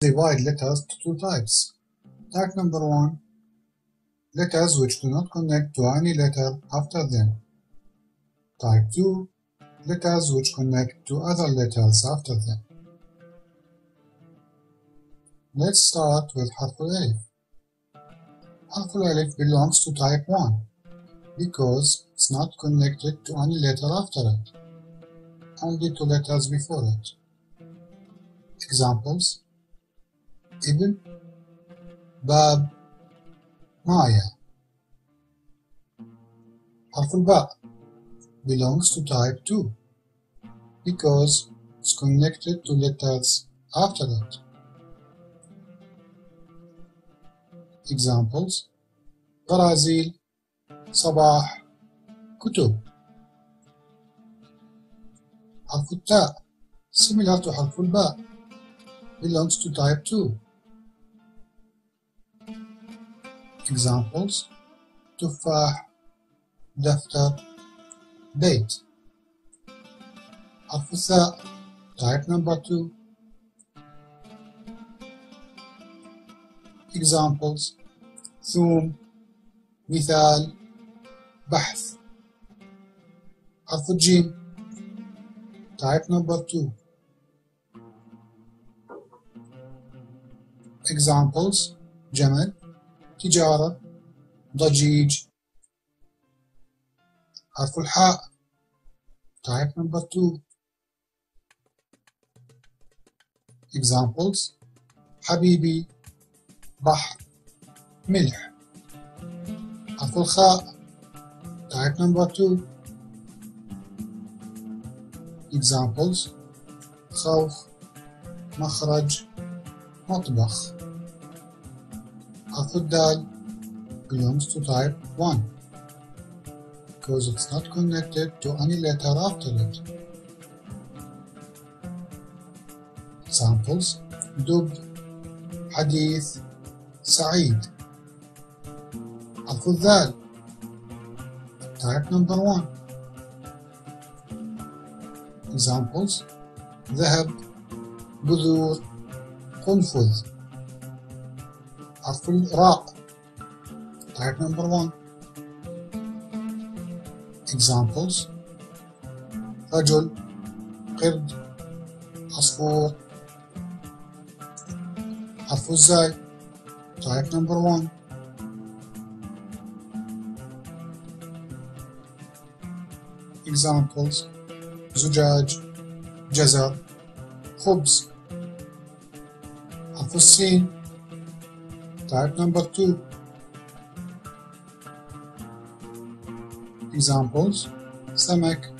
divide letters to two types. Type number one, letters which do not connect to any letter after them. Type 2, letters which connect to other letters after them. Let's start with حرف الألف. حرف الألف belongs to type 1 because it's not connected to any letter after it, only to letters before it. Examples even, باب Maya. حرف Ba belongs to type 2 because it's connected to letters after that. Examples. Brazil. صباح كتب حرف Ta, similar to حرف Ba, belongs to type 2 Examples تفاح دفتر بيت حرف الثاء type number 2 Examples ثوم مثال بحث حرف الجيم type number 2 Examples جمل تجارة ضجيج. حرف الحاء. Type number 2 Examples. حبيبي بحر ملح. حرف الخاء. Type number 2 Examples. خوخ مخرج مطبخ. حرف الدال belongs to type 1 because it's not connected to any letter after it. Examples دب حديث سعيد حرف الذال type number 1 Examples ذهب بذور قنفذ حرف الراء type number 1 Examples رجل قرد عصفور حرف الزاي type number 1 Examples زجاج جزر خبز حرف السين type number 2 Examples سمك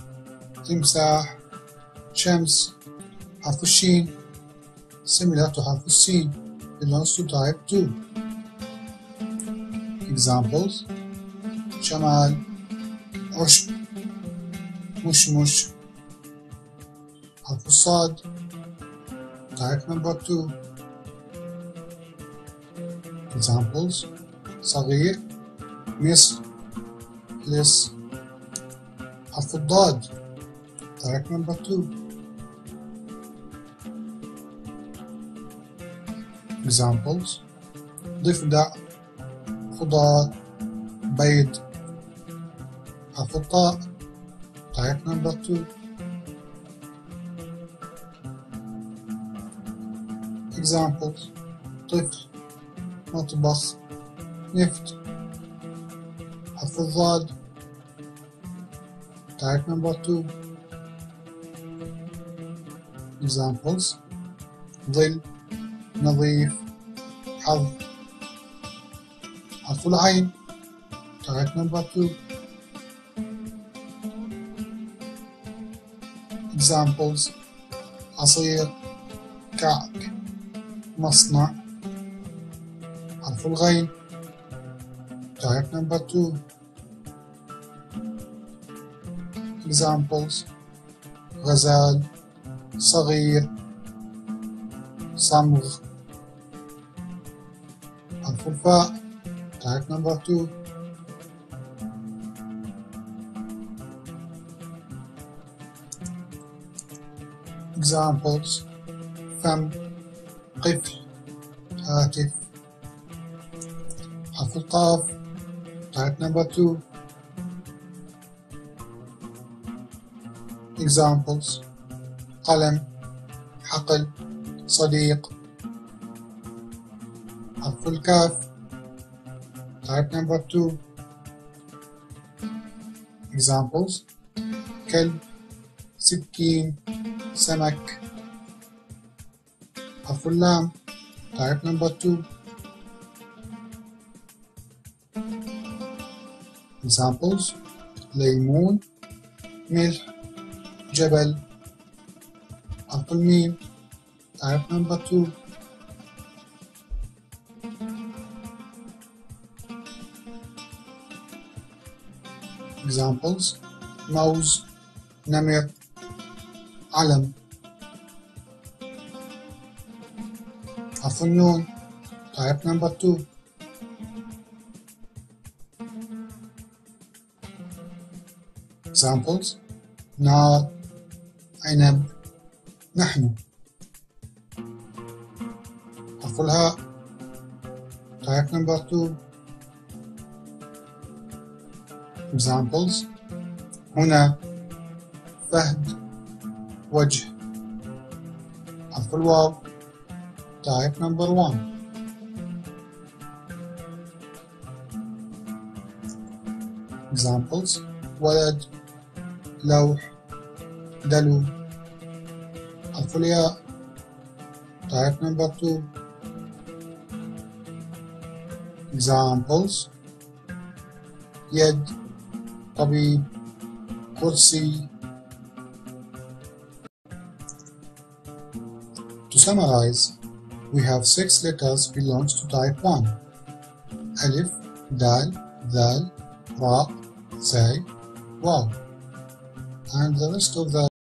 تمساح شمس حرف الشين similar to حرف السين belongs to type 2 Examples شمال عشب مشمش حرف الصاد type number 2 Examples صغير مصر لس حرف الضاد type number 2 Examples ضفدع خضار بيض حرف الطاء type number 2 Examples طفل مطبخ نفط حرف الضاد. type number 2 Examples. ظل نظيف حظ. حرف العين. type number 2 Examples. عصير كعك. مصنع. حرف الغين type number 2 Examples غزال صغير صمغ حرف الفاء type number 2 Examples فم قفل هاتف حرف القاف type number 2 examples قلم حقل صديق حرف الكاف type number 2 examples كلب سكين سمك حرف اللام type number 2 examples ليمون ملح جبل حرف الميم type number 2 examples. موز نمر علم. حرف النون type number 2 examples نار عنب نحن حرف الهاء type number 2 examples هنا فهد وجه حرف الواو type number 1 examples ولد لوح Dalu الفوليا type number 2 examples Yed, Kabi, كرسي To summarize, we have six letters belongs to type 1. Alif, Dal, Dal, Ra, Zay, Waw. And the rest of the